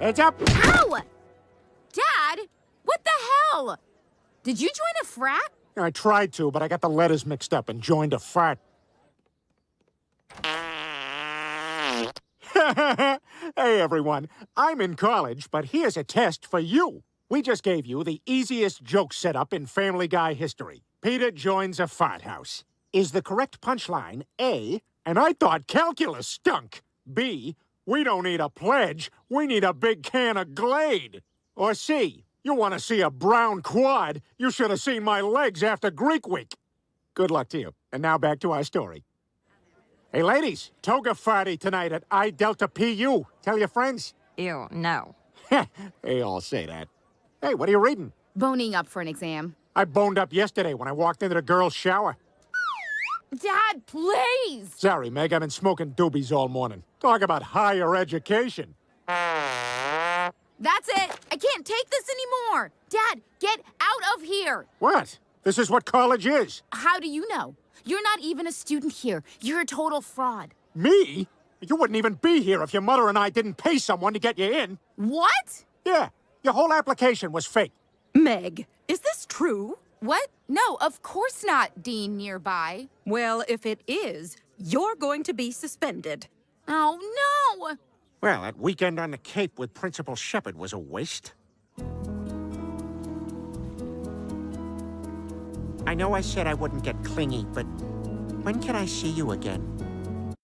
Heads up! Ow! Dad, what the hell? Did you join a frat? I tried to, but I got the letters mixed up and joined a frat. hey, everyone. I'm in college, but here's a test for you. We just gave you the easiest joke setup in Family Guy history. Peter joins a fart house. Is the correct punchline A, and I thought calculus stunk? B, we don't need a pledge, we need a big can of Glade. Or C, you want to see a brown quad? You should have seen my legs after Greek week. Good luck to you. And now back to our story. Hey, ladies, toga party tonight at I Delta PU. Tell your friends. Ew, no. they all say that. Hey, what are you reading? Boning up for an exam. I boned up yesterday when I walked into the girls' shower. Dad, please! Sorry, Meg, I've been smoking doobies all morning. Talk about higher education. That's it! I can't take this anymore! Dad, get out of here! What? This is what college is. How do you know? You're not even a student here. You're a total fraud. Me? You wouldn't even be here if your mother and I didn't pay someone to get you in. What? Yeah, your whole application was fake. Meg, is this true? What? No, of course not, Dean nearby. Well, if it is, you're going to be suspended. Oh, no! Well, that weekend on the Cape with Principal Shepherd was a waste. I know I said I wouldn't get clingy, but when can I see you again?